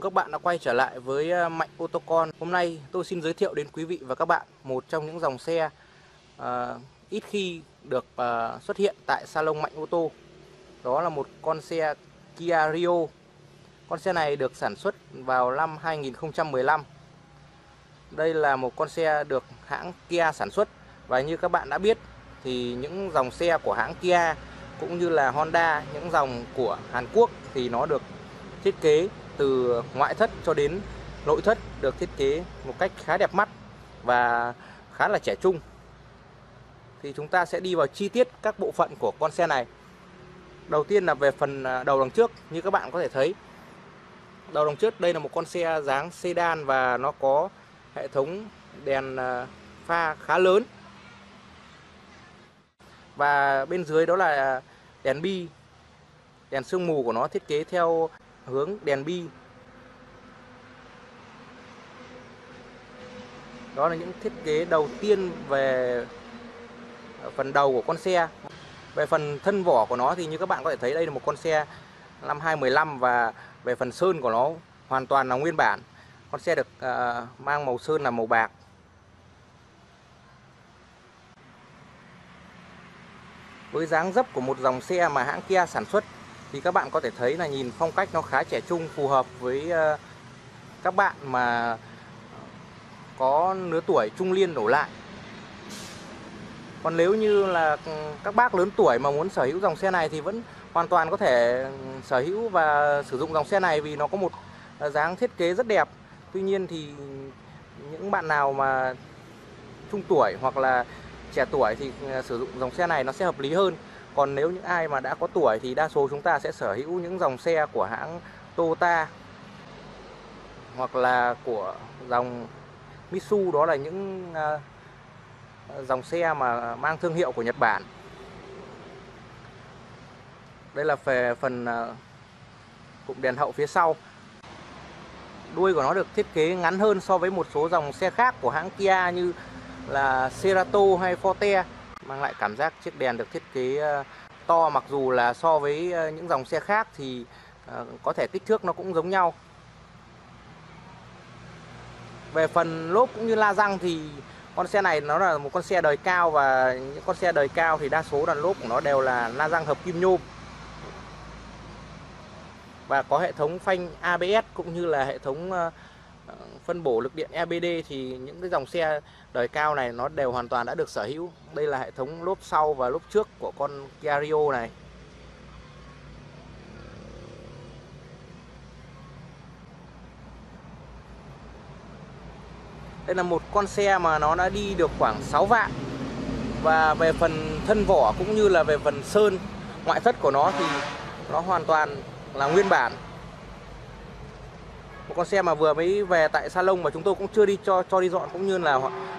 mừng các bạn đã quay trở lại với ờ, Mạnh Ô tô con. Hôm nay tôi xin giới thiệu đến quý vị và các bạn một trong những dòng xe uh, ít khi được uh, xuất hiện tại salon Mạnh ô tô. Đó là một con xe Kia Rio. Con xe này được sản xuất vào năm 2015. Đây là một con xe được hãng Kia sản xuất và như các bạn đã biết thì những dòng xe của hãng Kia cũng như là Honda, những dòng của Hàn Quốc thì nó được thiết kế từ ngoại thất cho đến nội thất được thiết kế một cách khá đẹp mắt và khá là trẻ trung. Thì chúng ta sẽ đi vào chi tiết các bộ phận của con xe này. Đầu tiên là về phần à, đầu đằng trước, như các bạn có thể thấy. Đầu đằng trước đây là một con xe dáng sedan và nó có hệ thống đèn à, pha khá lớn. Và bên dưới đó là đèn bi. Đèn sương mù của nó thiết kế theo hướng đèn bi. Đó là những thiết kế đầu tiên về à, phần đầu của con xe. Về phần thân vỏ của nó thì như các bạn có thể thấy đây là một con xe năm 2015 và về phần sơn của nó hoàn toàn là nguyên bản. Con xe được uh, mang màu sơn là màu bạc. Với dáng dấp của một dòng xe mà hãng Kia sản xuất thì các bạn có thể thấy là nhìn phong cách nó khá trẻ trung, phù hợp với ờ, các bạn mà có lứa tuổi trung niên đổ lại. Còn nếu như là ừ, các bác lớn tuổi mà muốn sở hữu dòng xe này thì vẫn hoàn toàn có thể ừ, sở hữu và sử dụng dòng xe này vì nó có một ờ, dáng thiết kế rất đẹp. Tuy nhiên thì những bạn nào mà trung tuổi hoặc là trẻ tuổi thì ừ, sử dụng dòng xe này nó sẽ hợp lý hơn còn nếu những ai mà đã có tuổi thì đa số chúng ta sẽ sở hữu những dòng xe của hãng Toyota hoặc là của dòng Mitsu, đó là những à, dòng xe mà mang thương hiệu của Nhật Bản. Đây là về phần à, cụm đèn hậu phía sau. Đuôi của nó được thiết kế ngắn hơn so với một số dòng xe khác của hãng Kia như là Cerato hay Forte mang lại cảm giác chiếc đèn được thiết kế ờ, to mặc dù là so với ờ, những dòng xe khác thì ờ, có thể kích thước nó cũng giống nhau. Về phần lốp cũng như la răng thì con xe này nó là một con xe đời cao và những con xe đời cao thì đa số là lốp của nó đều là la răng hợp kim nhôm. Và có hệ thống phanh ABS cũng như là hệ thống Ờ, phân bổ lực điện EBD thì những cái dòng xe đời cao này nó đều hoàn toàn đã được sở hữu. Đây là hệ thống lốp sau và lốp trước của con Kia Rio này. Đây là một con xe mà nó đã đi được khoảng 6 vạn Và về phần thân vỏ cũng như là về phần sơn, ngoại thất của nó thì nó hoàn toàn là nguyên bản một con xe mà vừa mới về tại salon mà chúng tôi cũng chưa đi cho cho đi dọn cũng như là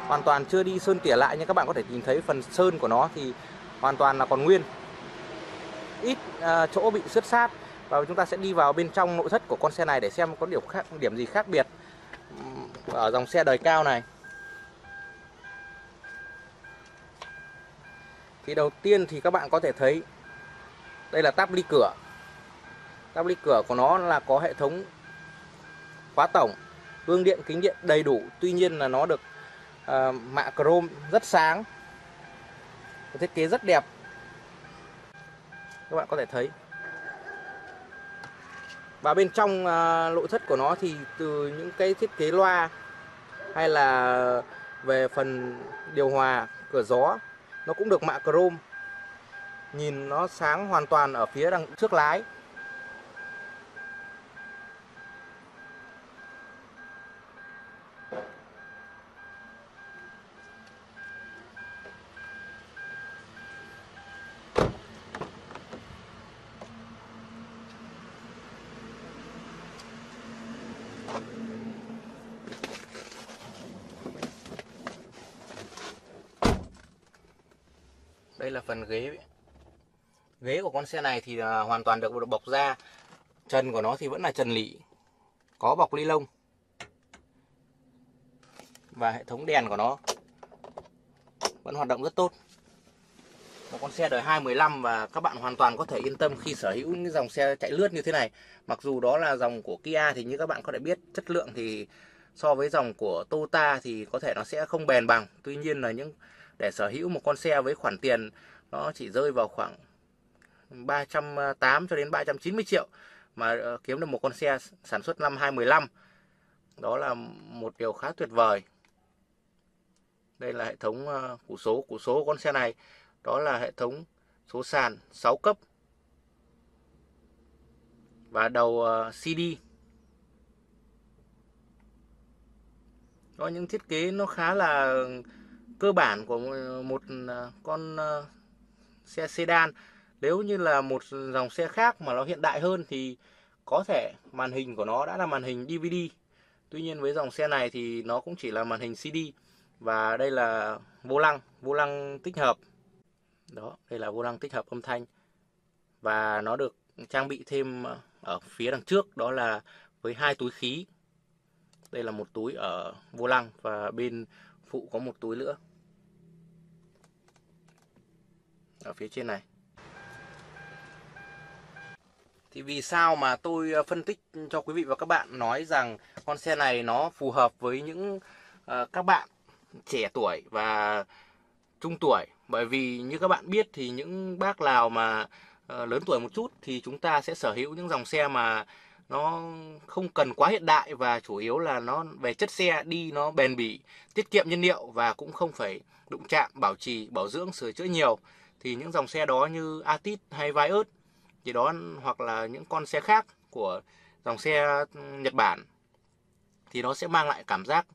hoàn toàn chưa đi sơn tỉa lại. Nhưng các bạn có thể nhìn thấy phần sơn của nó thì hoàn toàn là còn nguyên. Ít uh, chỗ bị xước sát và chúng ta sẽ đi vào bên trong nội thất của con xe này để xem có điểm khác điểm gì khác biệt ở dòng xe đời cao này. Thì đầu tiên thì các bạn có thể thấy đây là táp ly cửa. Táp ly cửa của nó là có hệ thống khóa tổng. Gương điện kính điện đầy đủ tuy nhiên là nó được uh, mạ chrome rất sáng. Thiết kế rất đẹp. Các bạn có thể thấy. Và bên trong uh, nội thất của nó thì từ những cái thiết kế loa hay là về phần điều hòa cửa gió nó cũng được mạ chrome. Nhìn nó sáng hoàn toàn ở phía đằng trước lái. Đây là phần ghế. Ghế của con xe này thì à, hoàn toàn được bọc da. Trần của nó thì vẫn là trần lị. Có bọc ly lông. Và hệ thống đèn của nó vẫn hoạt động rất tốt. Một con xe đời 215 và các bạn hoàn toàn có thể yên tâm khi sở hữu những dòng xe chạy lướt như thế này. Mặc dù đó là dòng của Kia thì như các bạn có thể biết, chất lượng thì so với dòng của Toyota thì có thể nó sẽ không bền bằng. Tuy nhiên là những để sở hữu một con xe với khoản tiền, nó chỉ rơi vào khoảng 308 cho đến 390 triệu mà ờ, kiếm được một con xe sản xuất năm 2015 đó là một điều khá tuyệt vời. Đây là hệ thống ờ, củ số củ số của con xe này. Đó là hệ thống số sàn 6 cấp và đầu ờ, CD có những thiết kế nó khá là cơ bản của một à, con à, xe sedan. Nếu như là một dòng xe khác mà nó hiện đại hơn thì có thể màn hình của nó đã là màn hình DVD tuy nhiên với dòng xe này thì nó cũng chỉ là màn hình CD và đây là vô lăng vô lăng tích hợp. Đó, đây là vô lăng tích hợp âm thanh và nó được trang bị thêm à, ở phía đằng trước, đó là với hai túi khí. Đây là một túi ở vô lăng và bên phụ có một túi nữa. Ở phía trên này. Thì vì sao mà tôi ờ, phân tích cho quý vị và các bạn nói rằng con xe này nó phù hợp với những uh, các bạn trẻ tuổi và trung tuổi? Bởi vì như các bạn biết thì những bác Lào mà uh, lớn tuổi một chút thì chúng ta sẽ sở hữu những dòng xe mà nó không cần quá hiện đại và chủ yếu là nó về chất xe đi nó bền bỉ tiết kiệm nhiên liệu và cũng không phải đụng chạm bảo trì bảo dưỡng sửa chữa nhiều thì những dòng xe đó như Atit hay Vios thì đó, hoặc là những con xe khác của dòng xe Nhật Bản thì nó sẽ mang lại cảm giác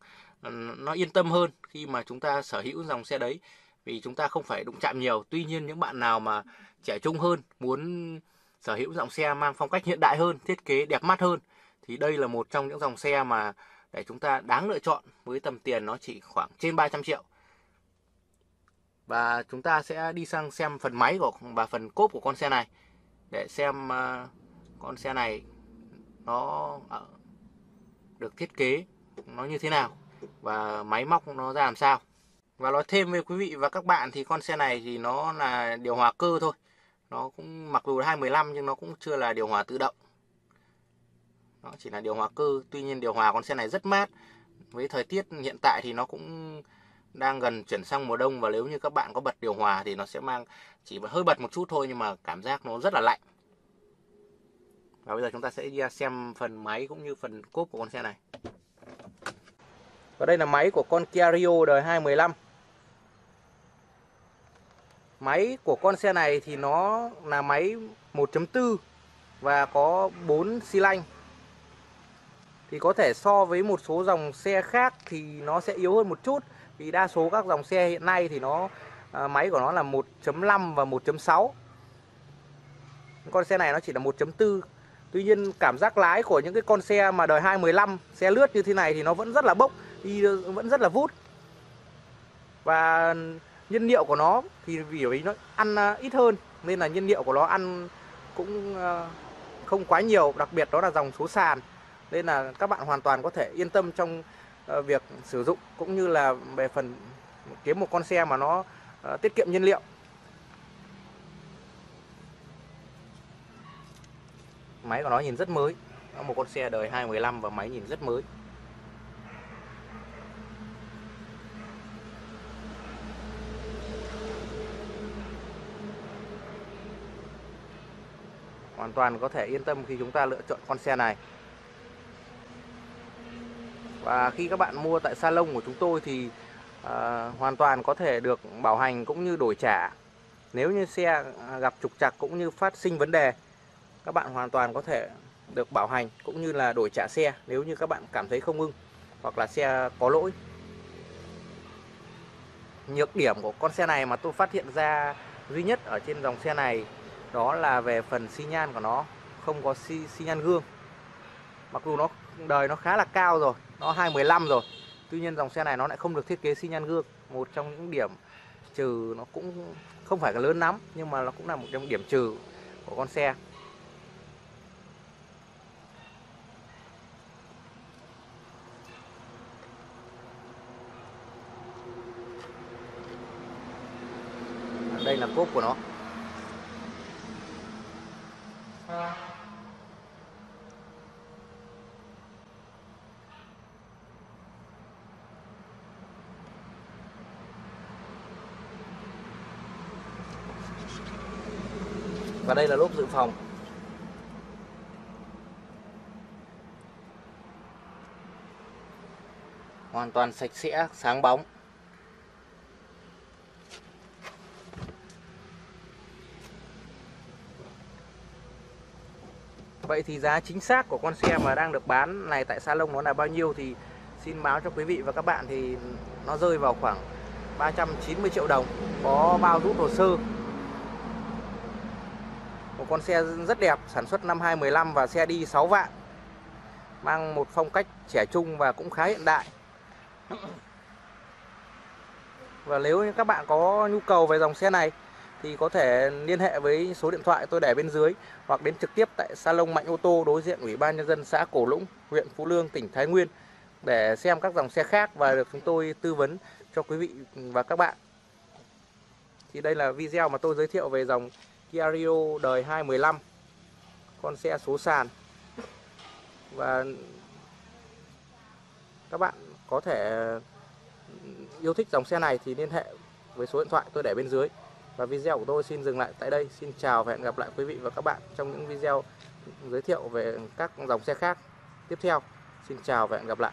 ừ, nó yên tâm hơn khi mà chúng ta sở hữu dòng xe đấy. Vì chúng ta không phải đụng chạm nhiều. Tuy nhiên những bạn nào mà trẻ trung hơn, muốn sở hữu dòng xe mang phong cách hiện đại hơn, thiết kế đẹp mắt hơn, thì đây là một trong những dòng xe mà để chúng ta đáng lựa chọn với tầm tiền nó chỉ khoảng trên 300 triệu và chúng ta sẽ đi sang xem phần máy của và phần cốp của con xe này. Để xem uh, con xe này nó uh, được thiết kế nó như thế nào và máy móc nó ra làm sao. Và nói thêm với quý vị và các bạn thì con xe này thì nó là điều hòa cơ thôi. Nó cũng mặc dù là 215 nhưng nó cũng chưa là điều hòa tự động. Nó chỉ là điều hòa cơ tuy nhiên điều hòa con xe này rất mát. Với thời tiết hiện tại thì nó cũng đang gần chuyển sang mùa đông và nếu như các bạn có bật điều hòa thì nó sẽ mang chỉ hơi bật một chút thôi nhưng mà cảm giác nó rất là lạnh. Và bây giờ chúng ta sẽ đi xem phần máy cũng như phần cốp của con xe này. Và đây là máy của con Kia Rio đời 215. Máy của con xe này thì nó là máy 1.4 và có 4 xi lanh. Thì có thể so với một số dòng xe khác thì nó sẽ yếu hơn một chút vì đa số các dòng xe hiện nay thì nó à, máy của nó là 1.5 và 1.6 con xe này nó chỉ là 1.4 Tuy nhiên cảm giác lái của những cái con xe mà đời 215 xe lướt như thế này thì nó vẫn rất là bốc, đi ờ, vẫn rất là vút. Và nhiên liệu của nó thì vì nó ăn à, ít hơn, nên là nhiên liệu của nó ăn cũng ờ, không quá nhiều. Đặc biệt đó là dòng số sàn, nên là các bạn hoàn toàn có thể yên tâm trong Ờ, việc sử dụng cũng như là về phần kiếm một con xe mà nó ờ, tiết kiệm nhiên liệu. Máy của nó nhìn rất mới. Một con xe đời 215 và máy nhìn rất mới. Hoàn toàn có thể yên tâm khi chúng ta lựa chọn con xe này và khi các bạn mua tại salon của chúng tôi thì à, hoàn toàn có thể được bảo hành cũng như đổi trả. Nếu như xe gặp trục trặc cũng như phát sinh vấn đề các bạn hoàn toàn có thể được bảo hành cũng như là đổi trả xe nếu như các bạn cảm thấy không ưng hoặc là xe có lỗi. Nhược điểm của con xe này mà tôi phát hiện ra duy nhất ở trên dòng xe này đó là về phần xi nhan của nó không có xi, xi nhan gương. Mặc dù nó đời nó khá là cao rồi nó 215 rồi. Tuy nhiên dòng xe này nó lại không được thiết kế xi nhan gương. Một trong những điểm trừ nó cũng không phải là lớn lắm, nhưng mà nó cũng là một trong điểm trừ của con xe. Đây là cốp của nó. Và đây là lốp dự phòng. Hoàn toàn sạch sẽ, sáng bóng. Vậy thì giá chính xác của con xe mà đang được bán này tại salon nó là bao nhiêu thì xin báo cho quý vị và các bạn thì nó rơi vào khoảng 390 triệu đồng. Có bao rút hồ sơ con xe rất đẹp sản xuất năm 2015 và xe đi 6 vạn mang một phong cách trẻ trung và cũng khá hiện đại và nếu như các bạn có nhu cầu về dòng xe này thì có thể liên hệ với số điện thoại tôi để bên dưới hoặc đến trực tiếp tại salon Mạnh ô tô đối diện Ủy ban nhân dân xã Cổ Lũng, huyện Phú Lương, tỉnh Thái Nguyên để xem các dòng xe khác và được chúng tôi tư vấn cho quý vị và các bạn. Thì đây là video mà tôi giới thiệu về dòng Kia Rio đời 215 con xe số sàn. Và các bạn có thể ừ, yêu thích dòng xe này thì liên hệ với số điện thoại tôi để bên dưới. Và video của tôi xin dừng lại tại đây. Xin chào và hẹn gặp lại quý vị và các bạn trong những video giới thiệu về các dòng xe khác tiếp theo. Xin chào và hẹn gặp lại.